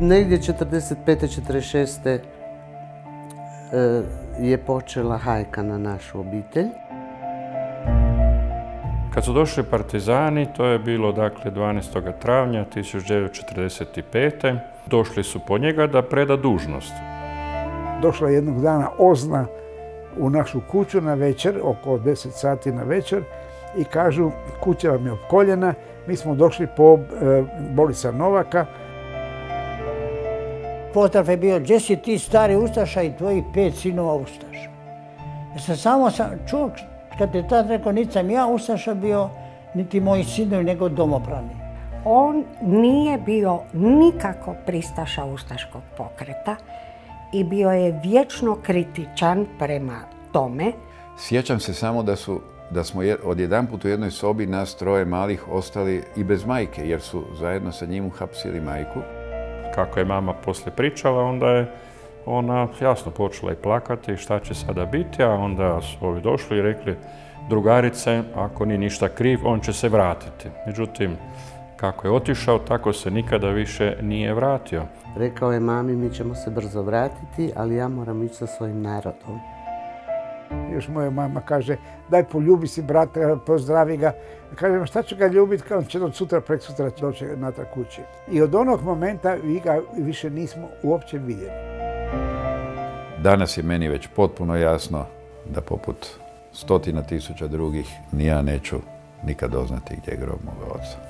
negdje 45. 46. E, je počela hajka na našu obitelj. Kad su došli partizani, to je bilo dakle 12. travnja 1945. Došli su po njega da preda dužnost. Došla jednog dana Ozna u našu kuću na večer, oko 10 sati na večer i kažu kuća vam je opkoljena, mi smo došli po e, Borisa Novaka. Pozdrav je bio, gdje si ti stari Ustaša i tvoji pet sinova Ustaša? Ja sam samo sam čuo, kad je tad rekao, nisam ja Ustaša bio, niti moji sinovi, nego domobrani. On nije bio nikako pristaša Ustaškog pokreta i bio je vječno kritičan prema tome. Sjećam se samo da su da smo odjedanput u jednoj sobi nas troje malih ostali i bez majke, jer su zajedno sa njim uhapsili majku. Kako je mama poslije pričala, onda je ona jasno počela i plakati šta će sada biti, a onda su ovi došli i rekli drugarice, ako ni ništa kriv, on će se vratiti. Međutim, kako je otišao, tako se nikada više nije vratio. Rekao je mami, mi ćemo se brzo vratiti, ali ja moram ići sa svojim narodom. Još moja mama kaže, daj poljubi si brata, pozdravi ga. Kažem, šta ću ga ljubiti, kad će od sutra, prek sutra doći natrag kući. I od onog momenta vi ga više nismo uopće vidjeli. Danas je meni već potpuno jasno da poput stotina tisuća drugih ni ja neću nikad doznati gdje je grob moga oca.